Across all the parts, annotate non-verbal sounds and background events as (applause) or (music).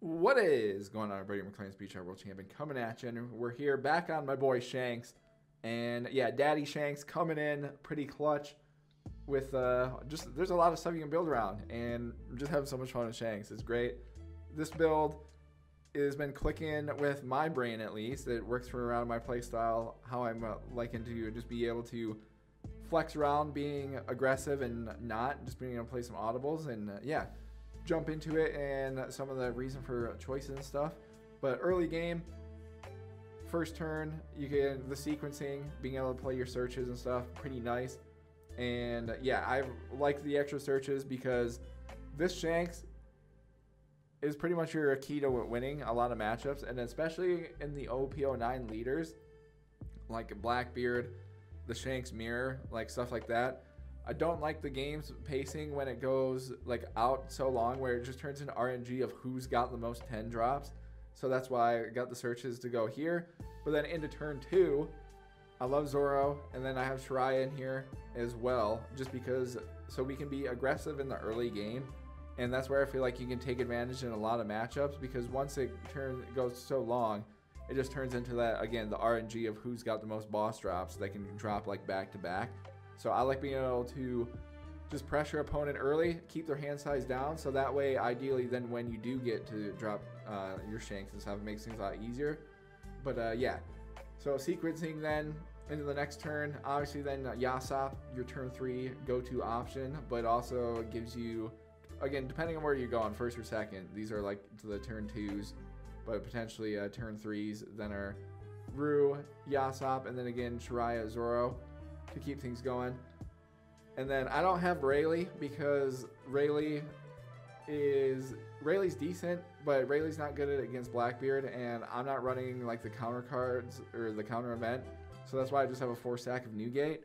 What is going on, everybody? McLean's Beach World Champion coming at you, and we're here back on my boy Shanks, and yeah, Daddy Shanks coming in pretty clutch with uh, just there's a lot of stuff you can build around, and just having so much fun with Shanks. It's great. This build has been clicking with my brain at least. It works for around my playstyle, how I'm uh, liking to just be able to flex around, being aggressive and not just being able to play some audibles, and uh, yeah jump into it and some of the reason for choices and stuff. But early game, first turn, you get the sequencing, being able to play your searches and stuff, pretty nice. And yeah, I like the extra searches because this Shanks is pretty much your key to winning a lot of matchups, and especially in the OP09 leaders, like Blackbeard, the Shanks Mirror, like stuff like that I don't like the game's pacing when it goes like out so long where it just turns into RNG of who's got the most 10 drops. So that's why I got the searches to go here. But then into turn two, I love Zoro, and then I have Shiraya in here as well, just because so we can be aggressive in the early game. And that's where I feel like you can take advantage in a lot of matchups because once it turns it goes so long, it just turns into that again the RNG of who's got the most boss drops that can drop like back to back. So I like being able to just pressure opponent early, keep their hand size down, so that way, ideally, then when you do get to drop uh, your shanks and stuff, it makes things a lot easier. But uh, yeah, so sequencing then into the next turn, obviously then uh, Yasopp, your turn three go-to option, but also gives you, again, depending on where you go on first or second, these are like to the turn twos, but potentially uh, turn threes, then are Roux, Yasopp, and then again Shiraya, Zoro to keep things going. And then I don't have Rayleigh because Rayleigh is Rayleigh's decent, but Rayleigh's not good at against Blackbeard, and I'm not running like the counter cards or the counter event, so that's why I just have a four stack of Newgate.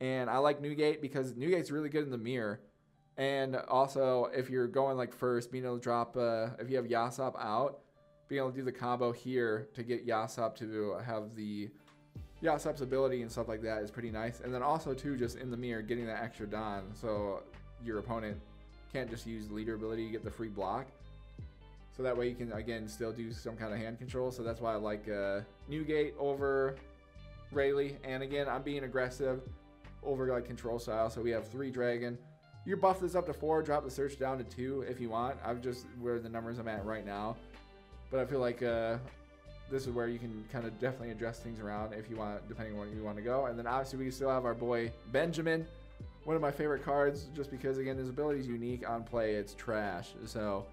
And I like Newgate because Newgate's really good in the mirror. And also, if you're going like first, being able to drop, uh, if you have Yasopp out, being able to do the combo here to get Yasopp to have the Yasopp's ability and stuff like that is pretty nice. And then also too, just in the mirror, getting that extra Don, so your opponent can't just use leader ability to get the free block. So that way you can again still do some kind of hand control. So that's why I like uh, Newgate over Rayleigh. And again, I'm being aggressive over like control style. So we have three dragon. You buff this up to four, drop the search down to two if you want. I'm just where the numbers I'm at right now. But I feel like uh, this is where you can kind of definitely adjust things around if you want, depending on where you want to go. And then obviously we still have our boy Benjamin, one of my favorite cards, just because again his ability is unique on play. It's trash, so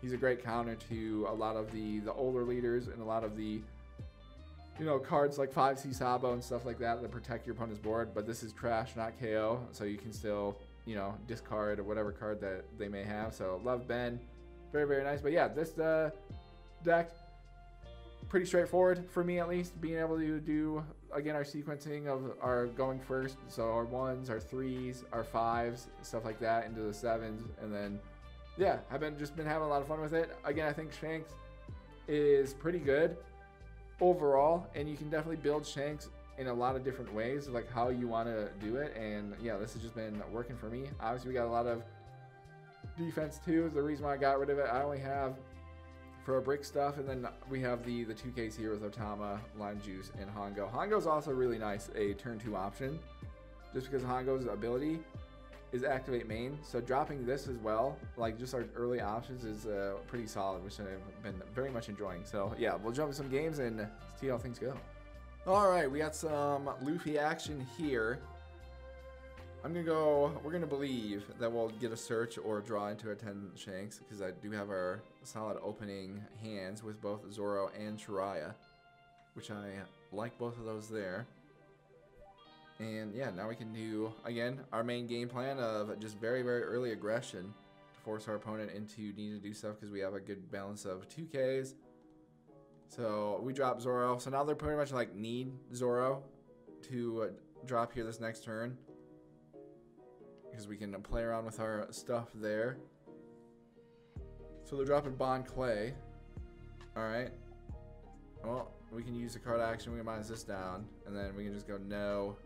he's a great counter to a lot of the the older leaders and a lot of the you know cards like 5C Sabo and stuff like that that protect your opponent's board. But this is trash, not KO, so you can still you know discard or whatever card that they may have. So love Ben, very very nice. But yeah, this uh, deck pretty straightforward for me at least being able to do again our sequencing of our going first so our ones our threes our fives stuff like that into the sevens and then yeah i've been just been having a lot of fun with it. Again i think shanks is pretty good overall and you can definitely build shanks in a lot of different ways like how you want to do it and yeah this has just been working for me. Obviously we got a lot of defense too the reason why i got rid of it. I only have our brick stuff. And then we have the, the 2Ks here with Otama, Lime Juice, and Hongo. Hongo's also really nice, a turn 2 option, just because Hongo's ability is activate main. So dropping this as well, like just our early options is uh, pretty solid, which I've been very much enjoying. So yeah, we'll jump into some games and see how things go. All right, we got some Luffy action here. I'm gonna go, we're gonna believe that we'll get a search or draw into our 10 Shanks, because I do have our solid opening hands with both Zoro and Shiraya, which I like both of those there. And yeah, now we can do, again, our main game plan of just very, very early aggression to force our opponent into needing to do stuff because we have a good balance of 2Ks. So we drop Zoro. So now they're pretty much like need Zoro to drop here this next turn because we can play around with our stuff there. So they're dropping Bon Clay. Alright. Well, we can use the card action, we can minus this down, and then we can just go no,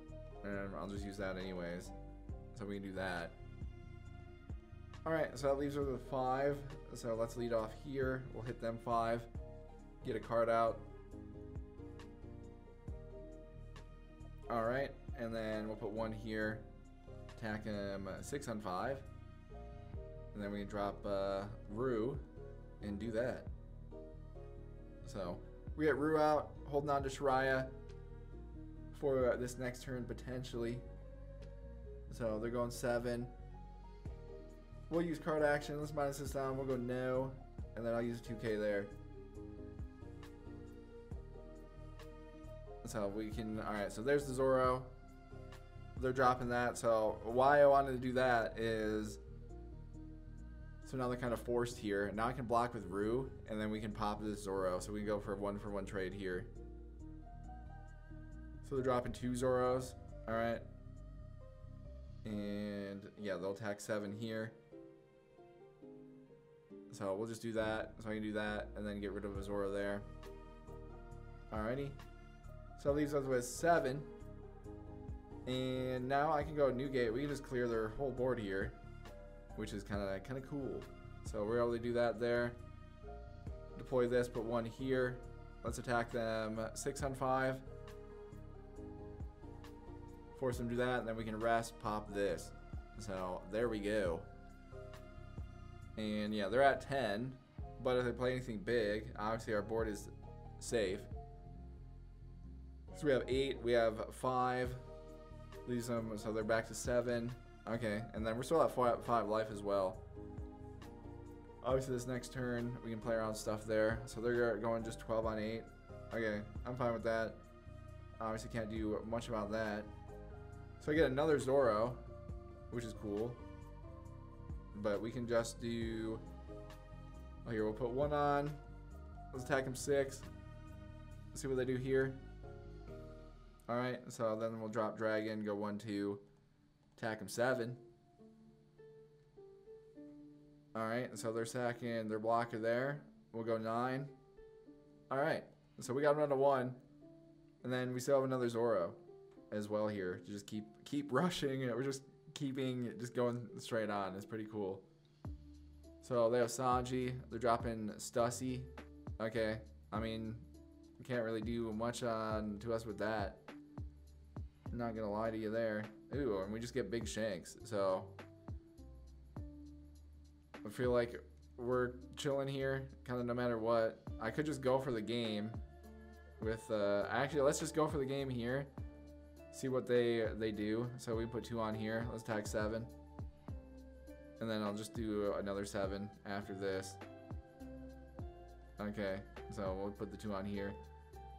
and I'll just use that anyways. So we can do that. Alright, so that leaves us with five. So let's lead off here. We'll hit them five. Get a card out. Alright, and then we'll put one here. Attack him six on five. And then we can drop uh, Roux and do that. So we get Roux out, holding on to Shiraya for uh, this next turn potentially. So they're going seven. We'll use card action. Let's minus this down. We'll go no. And then I'll use 2k there. So we can... Alright, so there's the Zoro. They're dropping that. So why I wanted to do that is... So now they're kind of forced here. Now I can block with Roux, and then we can pop this Zoro. So we can go for a one for one trade here. So they're dropping two Zoros. Alright. And yeah, they'll attack seven here. So we'll just do that. So I can do that and then get rid of Azora there. Alrighty. So that leaves us with seven. And now I can go Newgate. We can just clear their whole board here. Which is kind of kind of cool. So we're able to do that there. Deploy this, put one here. Let's attack them six on five. Force them to do that, and then we can rest, pop this. So there we go. And yeah, they're at 10. But if they play anything big, obviously our board is safe. So we have 8, we have 5. Leaves them, um, so they're back to 7. Okay, and then we're still at 5, five life as well. Obviously this next turn, we can play around stuff there. So they're going just 12 on 8. Okay, I'm fine with that. Obviously can't do much about that. So I get another Zoro, which is cool. But we can just do... Oh, here, we'll put one on. Let's attack him six. Let's see what they do here. Alright, so then we'll drop Dragon, go one, two. Attack him seven. Alright, so they're sacking their blocker there. We'll go nine. Alright, so we got to one. And then we still have another Zoro as well here. to Just keep keep (laughs) rushing. We're just keeping just going straight on. It's pretty cool. So they have Sanji. They're dropping Stussy. Okay. I mean, can't really do much on to us with that. Not gonna lie to you there. Ooh, and we just get big shanks. So I feel like we're chilling here, kind of no matter what. I could just go for the game with. Uh, actually, let's just go for the game here see what they they do. So we put two on here. Let's tag seven. And then I'll just do another seven after this. Okay, so we'll put the two on here.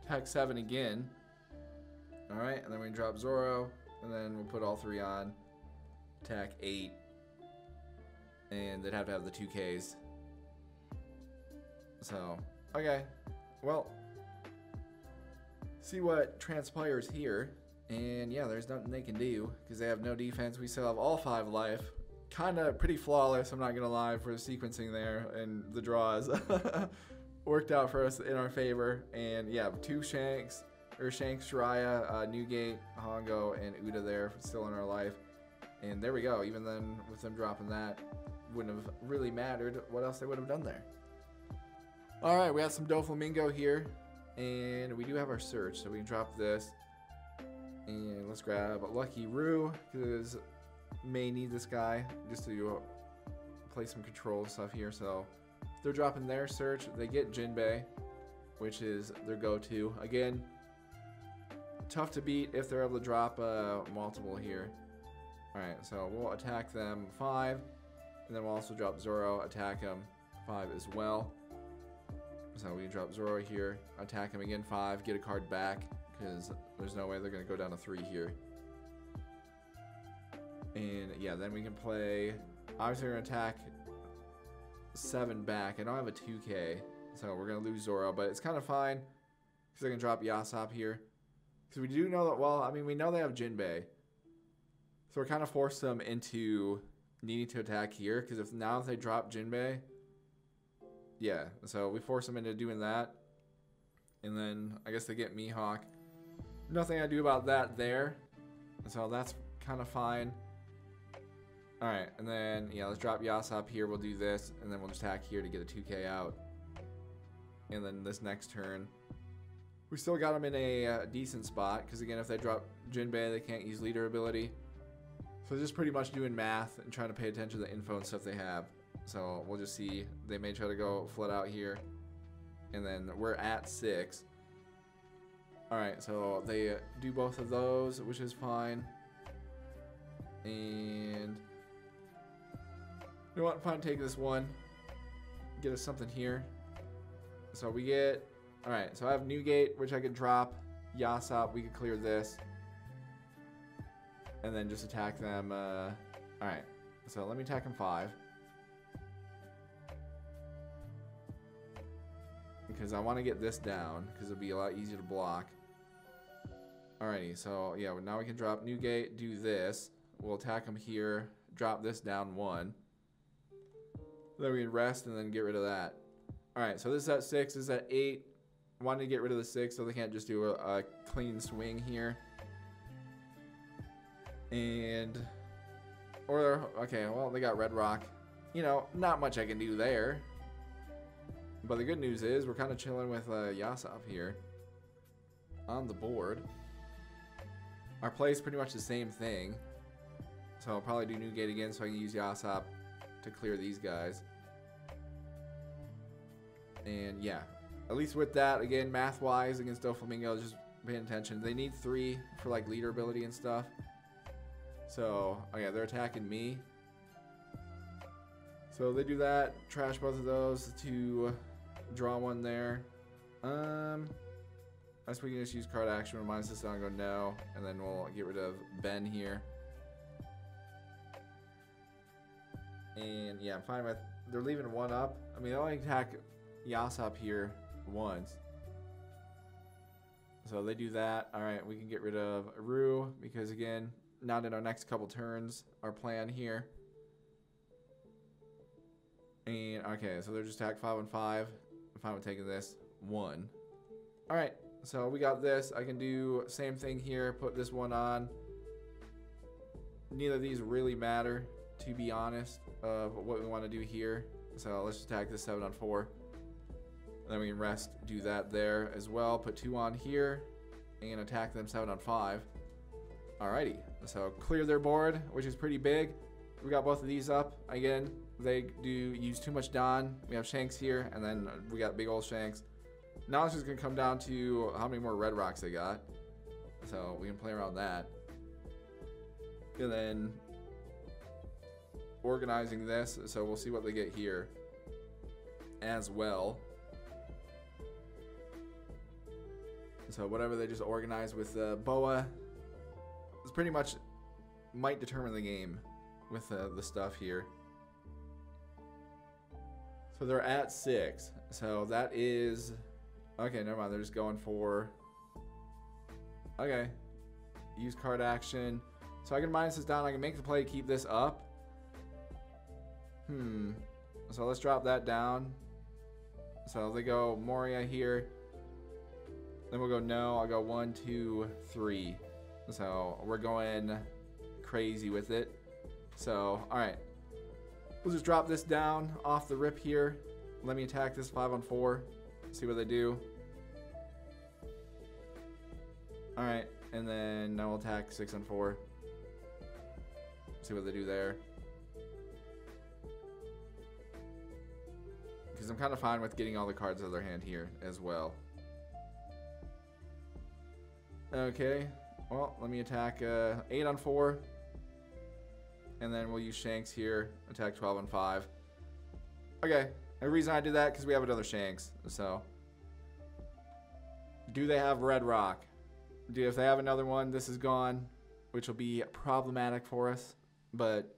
Tag seven again. Alright, and then we drop Zoro. And then we'll put all three on. Attack eight. And they'd have to have the two Ks. So, okay. Well, see what transpires here. And yeah, there's nothing they can do because they have no defense. We still have all five life. Kind of pretty flawless, I'm not going to lie, for the sequencing there and the draws. (laughs) Worked out for us in our favor. And yeah, two Shanks, or Shanks, Shiraya, uh, Newgate, Hongo, and Uta there still in our life. And there we go. Even then, with them dropping that, wouldn't have really mattered what else they would have done there. All right, we have some Doflamingo here, and we do have our search, so we can drop this. And let's grab Lucky Roux, because may need this guy just to play some control stuff here. So they're dropping their search. They get Jinbei, which is their go-to. Again, tough to beat if they're able to drop uh, multiple here. Alright, so we'll attack them 5. And then we'll also drop Zoro, attack him 5 as well. So we drop Zoro here, attack him again 5, get a card back because there's no way they're going to go down to three here. And yeah, then we can play. Obviously, we're going to attack seven back. I don't have a 2K, so we're going to lose Zoro, but it's kind of fine because I can drop Yasopp here. Because we do know that, well, I mean, we know they have Jinbei. So we're kind of forced them into needing to attack here because if now if they drop Jinbei, yeah, so we force them into doing that. And then I guess they get Mihawk nothing I do about that there. So that's kind of fine. All right, and then yeah, let's drop Yasopp here. We'll do this, and then we'll just hack here to get a 2K out. And then this next turn, we still got them in a uh, decent spot because again, if they drop Jinbei, they can't use leader ability. So just pretty much doing math and trying to pay attention to the info and stuff they have. So we'll just see. They may try to go flood out here, and then we're at six. All right, so they do both of those, which is fine. And you know what? Fine, take this one. Get us something here. So we get. All right. So I have Newgate, which I could drop. Yasopp, we could clear this, and then just attack them. Uh, all right. So let me attack them five. Because I want to get this down, because it'll be a lot easier to block. Alrighty, so yeah, now we can drop Newgate, do this. We'll attack them here, drop this down one. Then we can rest and then get rid of that. All right, so this is at six. This is at eight. Wanted to get rid of the six so they can't just do a, a clean swing here. And or okay, well they got Red Rock. You know, not much I can do there. But the good news is we're kind of chilling with uh, Yasopp here on the board. Our play is pretty much the same thing. So I'll probably do Newgate again so I can use Yasopp to clear these guys. And yeah, at least with that, again, math-wise against Doflamingo, just paying attention. They need three for like leader ability and stuff. So, oh yeah, they're attacking me. So they do that, trash both of those to draw one there. Um, I guess we can just use card action, reminds us down, go no, and then we'll get rid of Ben here. And yeah, I'm fine with, they're leaving one up. I mean, they only attack Yasopp here once. So they do that. All right, we can get rid of Roux because again, not in our next couple turns, our plan here. And okay, so they're just attack five and five. I'm fine with taking this one. All right, so we got this. I can do same thing here. Put this one on. Neither of these really matter, to be honest, of what we want to do here. So let's just attack this seven on four. Then we can rest, do that there as well. Put two on here and attack them seven on five. Alrighty, so clear their board, which is pretty big. We got both of these up. Again, they do use too much Don. We have Shanks here, and then we got big old Shanks. Now it's just gonna come down to how many more red rocks they got. So we can play around that. And then organizing this, so we'll see what they get here as well. So whatever they just organize with uh, Boa is pretty much might determine the game with uh, the stuff here. So they're at six. So that is okay. Never mind. They're just going for okay. Use card action. So I can minus this down. I can make the play, keep this up. Hmm. So let's drop that down. So they go Moria here. Then we'll go no. I'll go one, two, three. So we're going crazy with it. So, all right. We'll just drop this down off the rip here. Let me attack this five on four. See what they do. All right. And then now we'll attack six on four. See what they do there. Because I'm kind of fine with getting all the cards out of their hand here as well. Okay. Well, let me attack uh, 8 on 4. And then we'll use Shanks here. Attack 12 on 5. Okay. The reason I did that because we have another Shanks. So. Do they have Red Rock? Do if they have another one, this is gone. Which will be problematic for us. But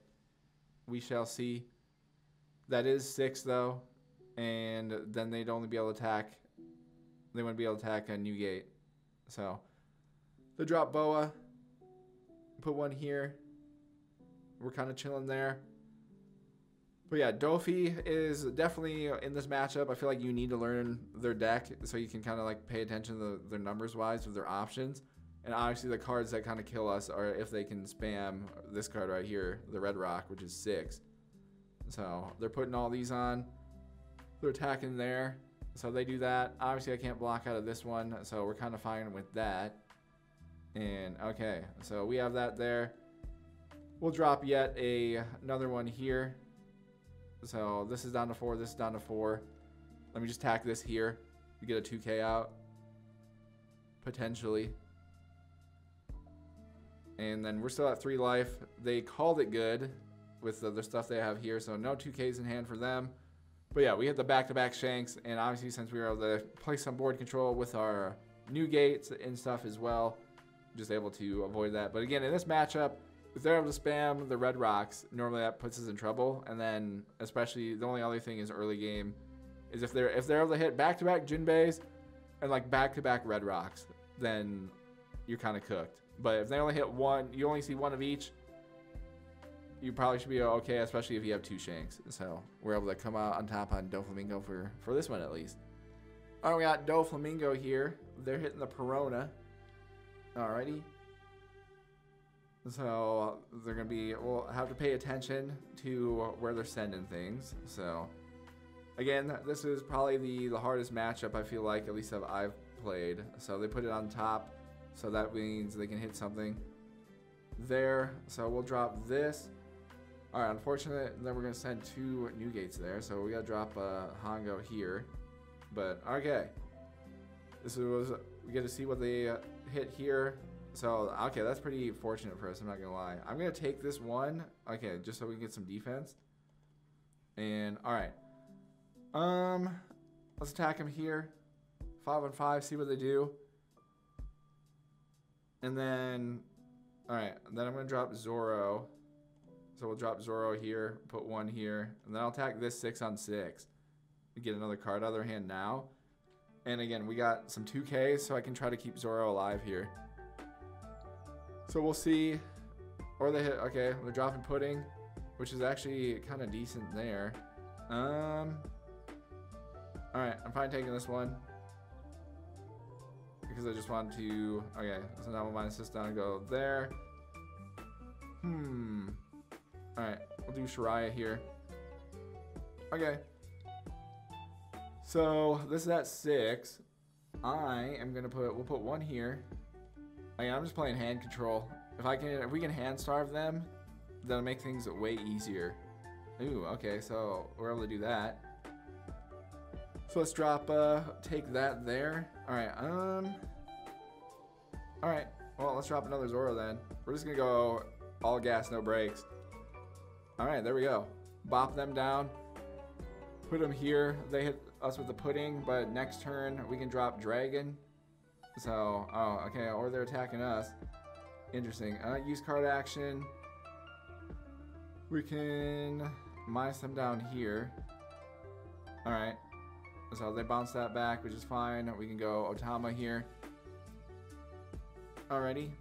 we shall see. That is 6 though. And then they'd only be able to attack. They wouldn't be able to attack a Newgate. So. They drop Boa. Put one here. We're kind of chilling there. But yeah, Dofi is definitely in this matchup. I feel like you need to learn their deck so you can kind of like pay attention to their numbers wise of their options. And obviously the cards that kind of kill us are if they can spam this card right here, the red rock, which is six. So they're putting all these on. They're attacking there. So they do that. Obviously I can't block out of this one, so we're kind of fine with that. And okay, so we have that there. We'll drop yet a another one here. So this is down to four, this is down to four. Let me just tack this here. We get a 2k out. Potentially. And then we're still at three life. They called it good with the, stuff they have here, so no 2Ks in hand for them. But yeah, we hit the back-to-back -back shanks, and obviously since we were able to play some board control with our Newgates and stuff as well, just able to avoid that. But again, in this matchup, if they're able to spam the red rocks, normally that puts us in trouble. And then, especially, the only other thing is early game, is if they're if they're able to hit back-to-back Jinbeis and like back-to-back red rocks, then you're kind of cooked. But if they only hit one, you only see one of each, you probably should be okay, especially if you have two Shanks. So we're able to come out on top on Doflamingo for, for this one at least. All right, we got Doflamingo here. They're hitting the Perona. Alrighty. So they're to be, we'll have to pay attention to where they're sending things. So again, this is probably the, the hardest matchup I feel like, at least that I've played. So they put it on top. So that means they can hit something there. So we'll drop this. All right, unfortunately, then we're gonna send two Newgates there. So we gotta drop uh, Hongo here. But okay, this was we get to see what they uh, hit here. So okay, that's pretty fortunate for us. I'm not gonna lie. I'm gonna take this one. Okay, just so we can get some defense. And all right, um, let's attack him here. Five on five. See what they do. And then, all right, then I'm gonna drop Zoro. So we'll drop Zoro here, put one here, and then I'll attack this six on six. Get another card out of their hand now. And again, we got some 2Ks, so I can try to keep Zoro alive here. So we'll see. Or they hit, okay, they're dropping Pudding, which is actually kind of decent there. Um, Alright, I'm fine taking this one because I just want to, okay, so now we'll minus this down and go there. Hmm. Alright, we'll do Shiraya here. Okay. So, this is at six. I am gonna put, we'll put one here. I I'm just playing hand control. If I can, if we can hand starve them, that'll make things way easier. Ooh, okay, so we're able to do that. So let's drop, uh, take that there. All right, um, all right. Well, let's drop another Zoro then. We're just gonna go all gas, no brakes. All right, there we go. Bop them down. Put them here. They hit us with the pudding, but next turn we can drop dragon. So, oh, okay, or they're attacking us. Interesting. Uh, use card action. We can minus them down here. All right. So they bounce that back, which is fine. We can go Otama here. Already.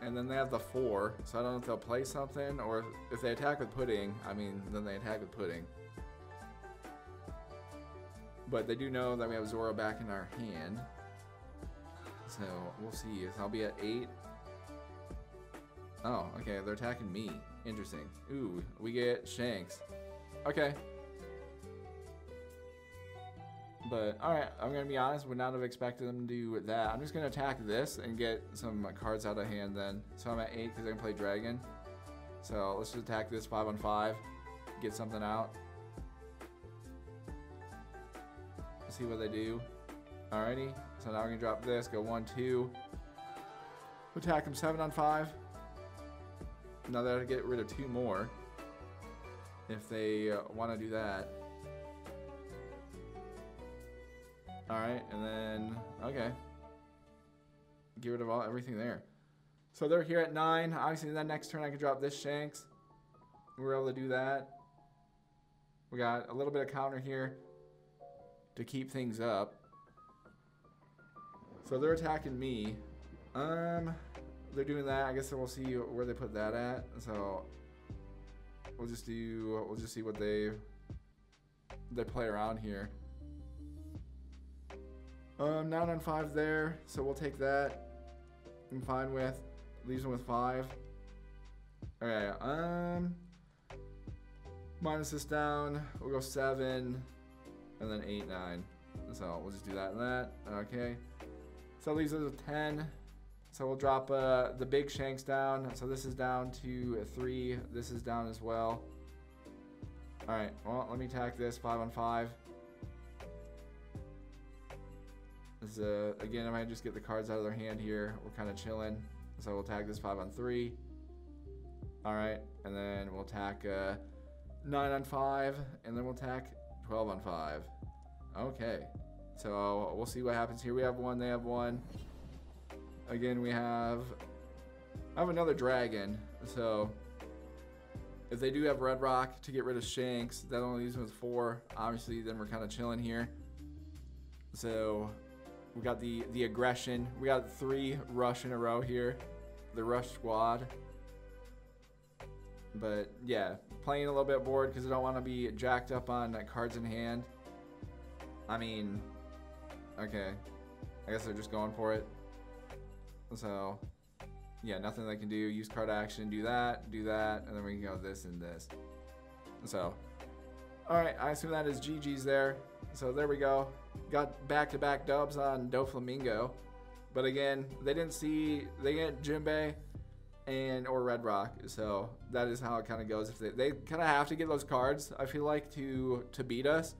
And then they have the four, so I don't know if they'll play something, or if they attack with pudding, I mean, then they attack with pudding. But they do know that we have Zoro back in our hand. So, we'll see. I'll be at eight. Oh, okay, they're attacking me. Interesting. Ooh, we get Shanks. Okay, but alright, I'm gonna be honest, would not have expected them to do that. I'm just gonna attack this and get some cards out of hand then. So I'm at 8 because I can play Dragon. So let's just attack this 5 on 5, get something out. See what they do. Alrighty, so now we're gonna drop this, go 1, 2. Attack them 7 on 5. Now that'll get rid of two more. If they uh, want to do that. Alright, and then, okay. Get rid of all everything there. So they're here at 9. Obviously, that next turn I can drop this Shanks. We were able to do that. We got a little bit of counter here to keep things up. So they're attacking me. Um, they're doing that. I guess we'll see where they put that at. So we'll just do. We'll just see what they they play around here. Um, 9 on 5 there, so we'll take that. I'm fine with. Leaves them with five. Okay, um, minus this down. We'll go seven, and then eight, nine. So we'll just do that and that. Okay. So leaves us with ten. So we'll drop uh, the big shanks down. So this is down to three. This is down as well. All right. Well, let me tack this five on five. This, uh, again, I might just get the cards out of their hand here. We're kind of chilling. So we'll tag this five on three. All right, and then we'll tack uh, nine on five, and then we'll tack 12 on five. Okay, so we'll see what happens here. We have one, they have one. Again, we have, I have another dragon. So if they do have red rock to get rid of Shanks, that only leaves them with four. Obviously, then we're kind of chilling here. So we got the the aggression. We got three rush in a row here. The rush squad. But yeah, playing a little bit bored because I don't want to be jacked up on cards in hand. I mean, okay. I guess they're just going for it. So, yeah, nothing they can do. Use card action, do that, do that, and then we can go this and this. So, alright, I assume that is GG's there. So there we go. Got back-to-back -back dubs on Doflamingo. But again, they didn't see, they get Jinbei and or Red Rock. So that is how it kind of goes. If they, they kind of have to get those cards, I feel like to to beat us,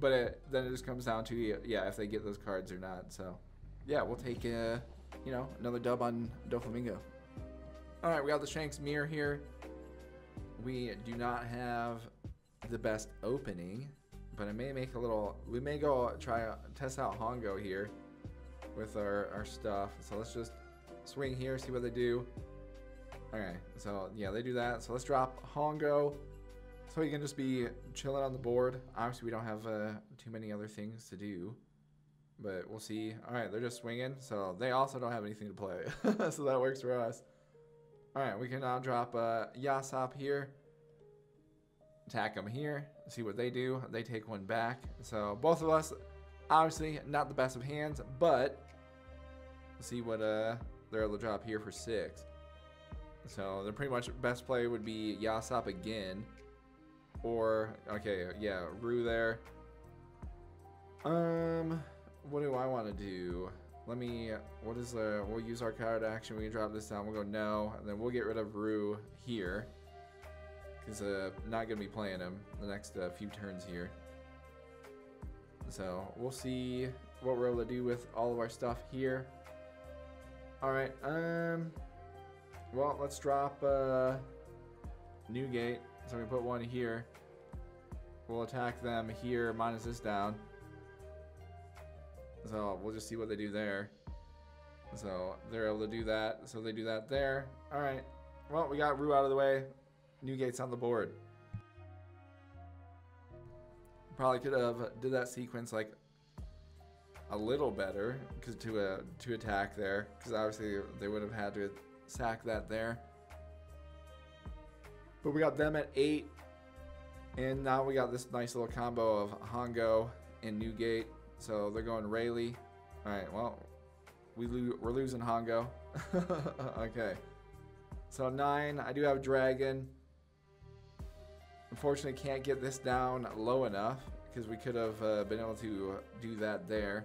but it, then it just comes down to yeah if they get those cards or not. So yeah, we'll take uh, you know another dub on Doflamingo. All right, we got the Shanks mirror here. We do not have the best opening, but I may make a little. We may go try test out Hongo here with our our stuff. So let's just swing here, see what they do. Okay, so yeah, they do that. So let's drop Hongo. So he can just be chilling on the board. Obviously, we don't have uh, too many other things to do. But we'll see. All right, they're just swinging. So they also don't have anything to play. (laughs) so that works for us. All right, we can now drop uh, Yasopp here. Attack them here. See what they do. They take one back. So both of us, obviously, not the best of hands. But see what uh, they're able to drop here for six. So the pretty much best play would be Yasopp again. Or, okay, yeah, Roux there. Um, what do I want to do? Let me, what is the, we'll use our card action. We can drop this down. We'll go no, and then we'll get rid of Roux here. Because uh, not going to be playing him the next uh, few turns here. So we'll see what we're able to do with all of our stuff here. Alright, um, well, let's drop uh, Newgate. So we put one here. We'll attack them here, minus this down. So we'll just see what they do there. So they're able to do that. So they do that there. All right. Well, we got Roux out of the way. Newgate's on the board. Probably could have did that sequence like a little better because to uh, to attack there because obviously they would have had to sack that there. But we got them at eight. And now we got this nice little combo of Hongo and Newgate. So they're going Rayleigh. All right, well, we lo we're losing Hongo. (laughs) okay. So nine, I do have Dragon. Unfortunately, can't get this down low enough because we could have uh, been able to do that there.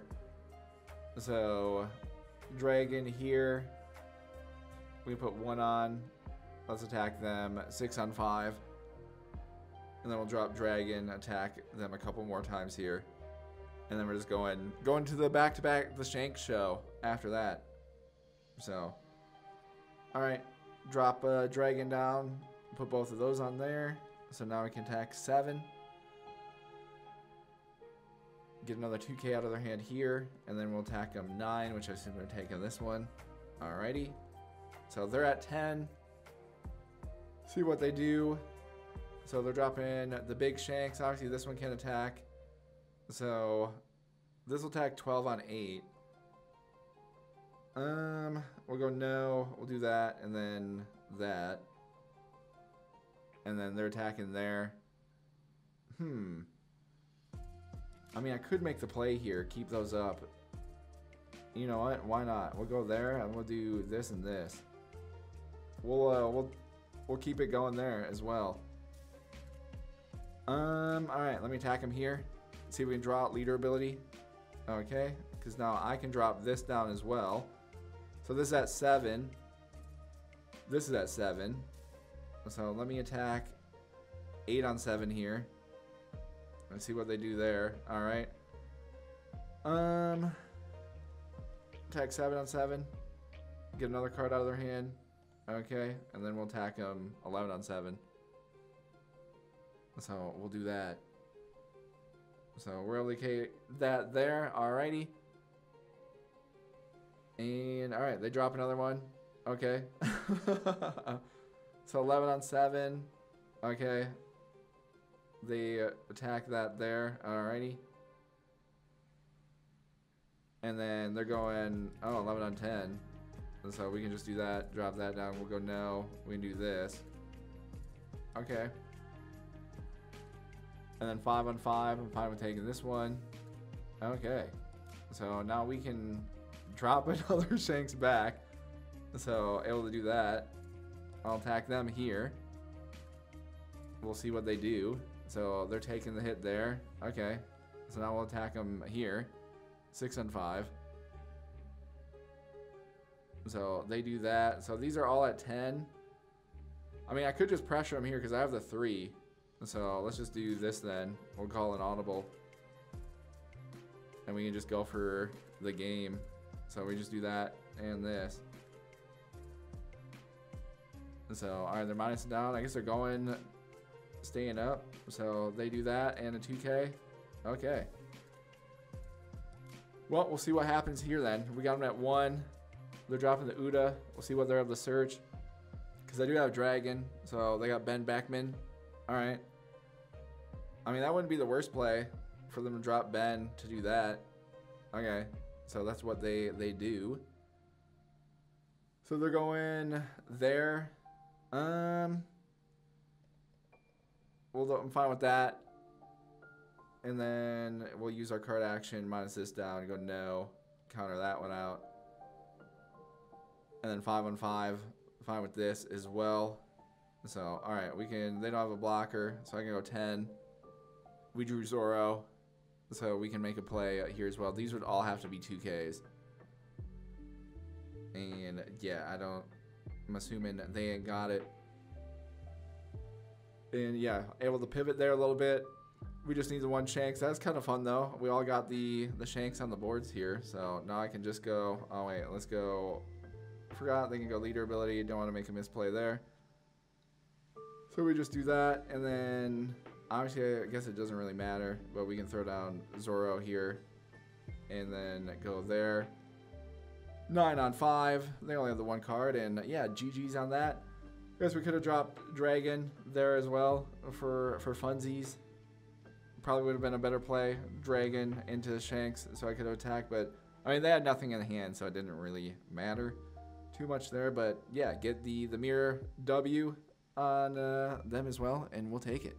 So, Dragon here. We put one on. Let's attack them. Six on five. And then we'll drop Dragon, attack them a couple more times here. And then we're just going going to the back-to-back -back, the Shank show after that. So, alright. Drop a Dragon down. Put both of those on there. So now we can attack seven. Get another 2k out of their hand here. And then we'll attack them nine, which I assume they're taking this one. Alrighty. So they're at 10. See what they do. So they're dropping the big shanks. Obviously, this one can attack. So this will attack 12 on 8. Um, we'll go no. We'll do that and then that. And then they're attacking there. Hmm. I mean, I could make the play here, keep those up. You know what? Why not? We'll go there and we'll do this and this. We'll uh, we'll we'll keep it going there as well. Um. All right. Let me attack him here. See if we can draw out leader ability. Okay. Because now I can drop this down as well. So this is at seven. This is at seven. So let me attack eight on seven here. Let's see what they do there. All right. Um. Attack seven on seven. Get another card out of their hand. Okay, and then we'll attack them 11 on 7. So we'll do that. So we'll allocate that there. Alrighty. And alright, they drop another one. Okay. (laughs) so 11 on 7. Okay. They uh, attack that there. Alrighty. And then they're going, oh, 11 on 10. So we can just do that, drop that down. We'll go no. We can do this. Okay. And then 5 on 5. I'm fine with taking this one. Okay. So now we can drop (laughs) another Shanks back. So able to do that. I'll attack them here. We'll see what they do. So they're taking the hit there. Okay. So now we'll attack them here. 6 on 5. So they do that. So these are all at 10. I mean, I could just pressure them here because I have the 3. So let's just do this then. We'll call an audible. And we can just go for the game. So we just do that and this. So, alright, they're minus down. I guess they're going, staying up. So they do that and a 2K. Okay. Well, we'll see what happens here then. We got them at 1. They're dropping the Uta. We'll see what they're able to search. Because I do have Dragon. So they got Benn Beckman. Alright. I mean, that wouldn't be the worst play for them to drop Ben to do that. Okay. So that's what they, they do. So they're going there. Um, well, I'm fine with that. And then we'll use our card action, minus this down, go no. Counter that one out. And then 5 on 5, fine with this as well. So, alright, we can, they don't have a blocker, so I can go 10. We drew Zoro, so we can make a play here as well. These would all have to be 2Ks. And yeah, I don't, I'm assuming they ain't got it. And yeah, able to pivot there a little bit. We just need the one Shanks. That's kind of fun though. We all got the, the Shanks on the boards here. So now I can just go, oh wait, let's go forgot they can go leader ability. Don't want to make a misplay there. So we just do that, and then obviously I guess it doesn't really matter, but we can throw down Zoro here, and then go there. Nine on five. They only have the one card, and yeah, GG's on that. I guess we could have dropped Dragon there as well for for funsies. Probably would have been a better play. Dragon into the Shanks, so I could have attacked, but I mean they had nothing in the hand, so it didn't really matter too much there, but yeah, get the the mirror W on uh, them as well, and we'll take it.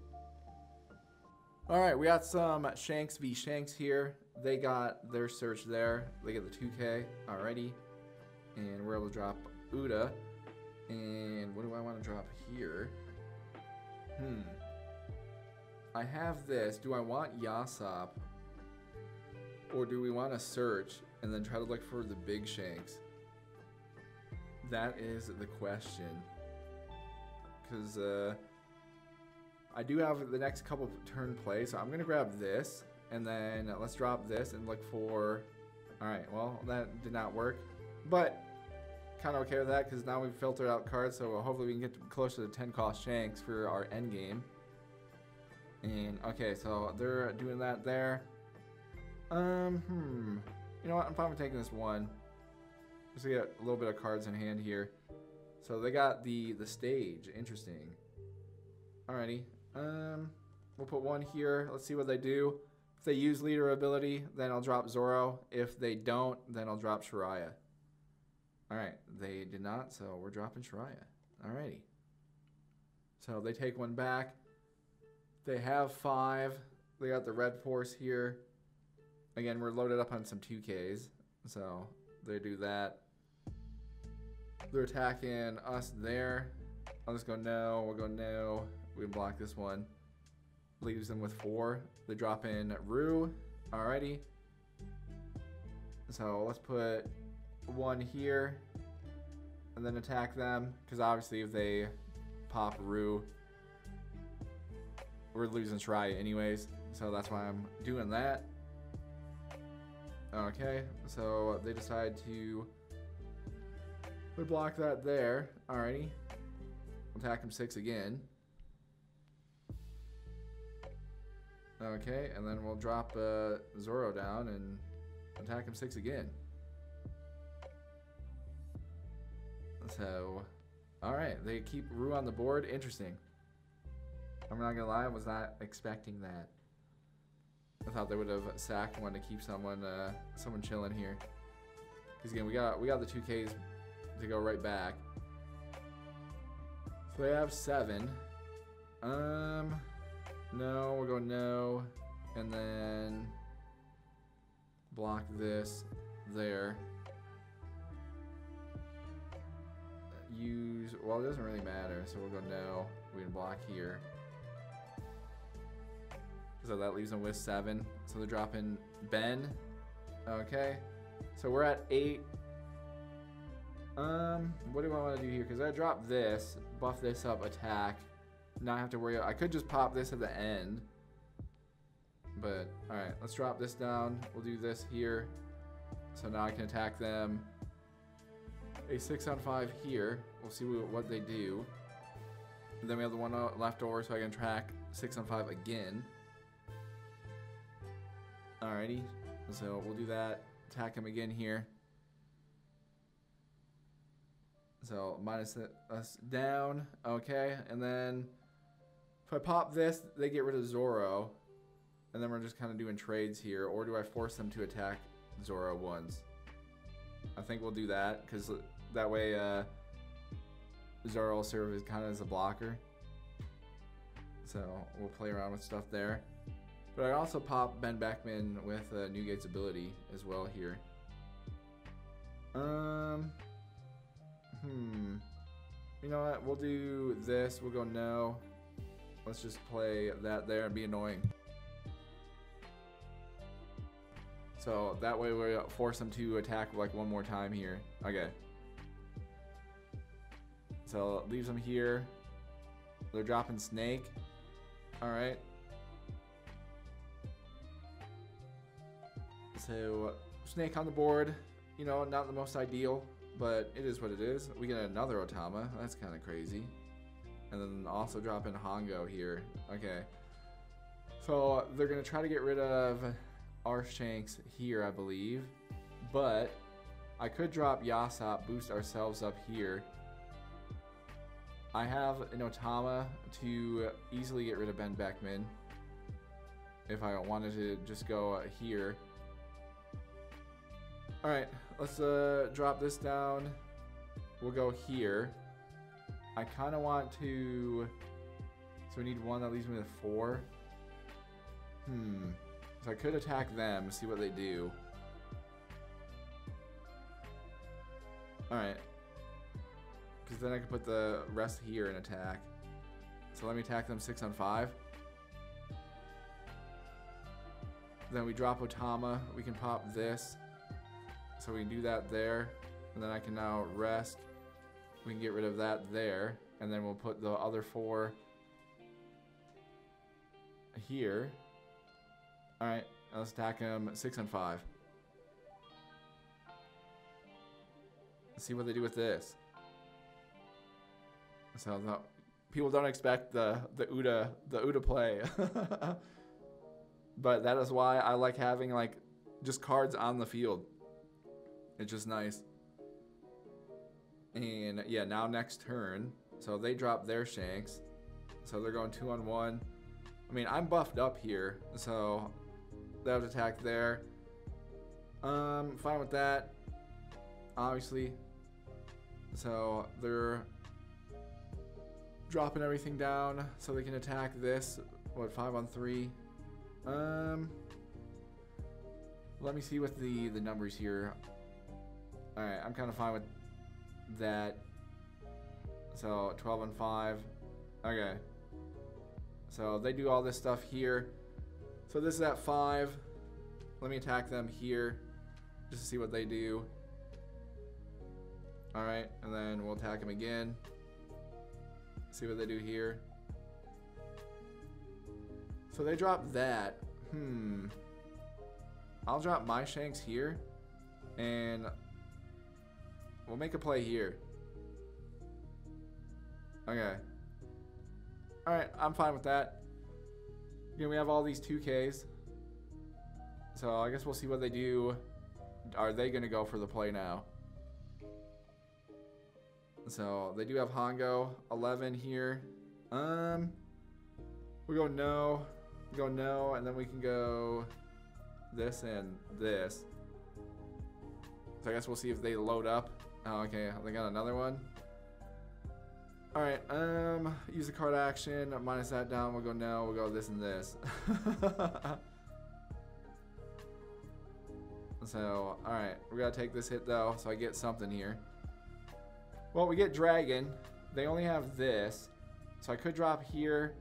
All right, we got some Shanks v Shanks here. They got their search there. They get the 2K already, and we're able to drop Uta. And what do I want to drop here? Hmm. I have this. Do I want Yasopp? Or do we want to search and then try to look for the big shanks? That is the question. Because uh, I do have the next couple turn play, so I'm going to grab this, and then let's drop this and look for... Alright, well, that did not work. But, kind of okay with that, because now we've filtered out cards, so hopefully we can get closer to 10 cost Shanks for our end game. And, okay, so they're doing that there. Um, hmm. You know what, I'm fine with taking this one. Just get a little bit of cards in hand here. So they got the the stage. Interesting. Alrighty. Um, we'll put one here. Let's see what they do. If they use leader ability, then I'll drop Zoro. If they don't, then I'll drop Shiraya. Alright, they did not, so we're dropping Shiraya. Alrighty. So they take one back. They have five. They got the red force here. Again, we're loaded up on some 2Ks. So they do that. They're attacking us there. I'll just go no. We'll go no. We can block this one. Leaves them with four. They drop in Roux. Alrighty. So let's put one here and then attack them. Because obviously, if they pop Roux, we're losing Shry anyways. So that's why I'm doing that. Okay, so they decide to block that there. Alrighty. Attack him six again. Okay, and then we'll drop uh, Zoro down and attack him six again. So, alright, they keep Roux on the board. Interesting. I'm not gonna lie, I was not expecting that. I thought they would have sacked one to keep someone uh, someone chilling here. Because again, we got we got the two Ks to go right back. So they have seven. Um, no, we'll go no, and then block this there. Use well, it doesn't really matter, so we'll go no. We can block here. So that leaves them with seven. So they're dropping Benn. Okay. So we're at eight. Um, what do I want to do here? Because I drop this, buff this up, attack. Not have to worry. I could just pop this at the end. But, alright, let's drop this down. We'll do this here. So now I can attack them. A 6 on 5 here. We'll see what they do. And then we have the one left over so I can track 6 on 5 again. Alrighty. So we'll do that. Attack him again here. So minus us down. Okay. And then if I pop this, they get rid of Zoro. And then we're just kind of doing trades here. Or do I force them to attack Zoro once? I think we'll do that. Because that way uh, Zoro will serve as kind of as a blocker. So we'll play around with stuff there. But I also pop Benn Beckman with uh, Newgate's ability as well here. Um, hmm. You know what? We'll do this. We'll go no. Let's just play that there and be annoying. So that way we force them to attack like one more time here. Okay. So leaves them here. They're dropping Snake. Alright. So Snake on the board. You know, not the most ideal, but it is what it is. We get another Otama. That's kind of crazy. And then also drop in Hongo here. Okay. So they're going to try to get rid of our Shanks here, I believe. But I could drop Yasopp, boost ourselves up here. I have an Otama to easily get rid of Benn Beckman. If I wanted to just go here. Alright, let's uh, drop this down. We'll go here. I kind of want to... So we need one that leaves me with four. Hmm. So I could attack them, see what they do. Alright. Because then I can put the rest here and attack. So let me attack them 6 on 5. Then we drop Otama. We can pop this. So we can do that there. And then I can now rest. We can get rid of that there. And then we'll put the other four here. Alright, let's attack him 6 and 5. Let's see what they do with this. So the, people don't expect the the Uta the Uta play. (laughs) but that is why I like having like just cards on the field. It's just nice. And yeah, now next turn. So they drop their Shanks. So they're going two on one. I mean, I'm buffed up here. So would attack there. Um, fine with that. Obviously. So they're dropping everything down so they can attack this. What, five on three? Um, Let me see what the, the numbers here. Alright, I'm kind of fine with that. So, 12 and 5. Okay. So, they do all this stuff here. So, this is at 5. Let me attack them here. Just to see what they do. Alright, and then we'll attack them again. See what they do here. So they drop that. Hmm. I'll drop my shanks here. And we'll make a play here. Okay. Alright, I'm fine with that. Again, we have all these 2Ks. So I guess we'll see what they do. Are they going to go for the play now? So they do have Hongo 11 here. Um, we go no, we go no, and then we can go this and this. So I guess we'll see if they load up. Oh, okay, they got another one. All right, um, use the card action, minus that down, we'll go no, we'll go this and this. (laughs) so, all right, we gotta take this hit though, so I get something here. Well, we get dragon. They only have this. So I could drop here.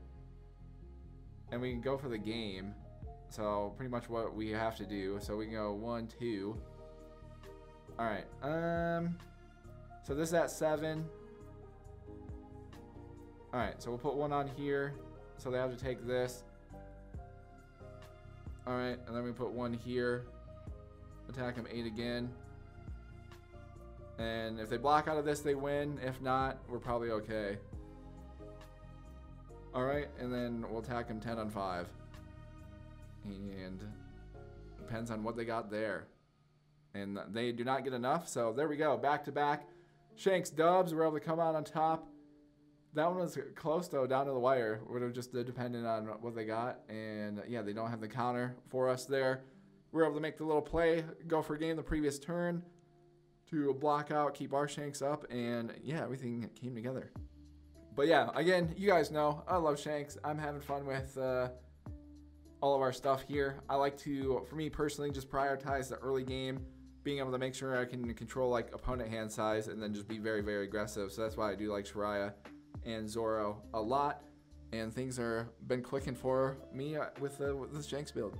And we can go for the game. So pretty much what we have to do. So we can go one, two. Alright. Um so this is at seven. Alright, so we'll put one on here. So they have to take this. Alright, and then we put one here. Attack them eight again. And if they block out of this, they win. If not, we're probably okay. Alright, and then we'll attack him 10 on 5. And depends on what they got there. And they do not get enough, so there we go. Back to back. Shanks dubs were able to come out on top. That one was close though, down to the wire. Would have just depended on what they got. And yeah, they don't have the counter for us there. We are able to make the little play, go for game the previous turn to block out, keep our shanks up, and yeah, everything came together. But yeah, again, you guys know I love shanks. I'm having fun with uh, all of our stuff here. I like to, for me personally, just prioritize the early game, being able to make sure I can control like opponent hand size, and then just be very, very aggressive. So that's why I do like Shuraiya and Zoro a lot. And things are been clicking for me uh, with the, with the Shanks build.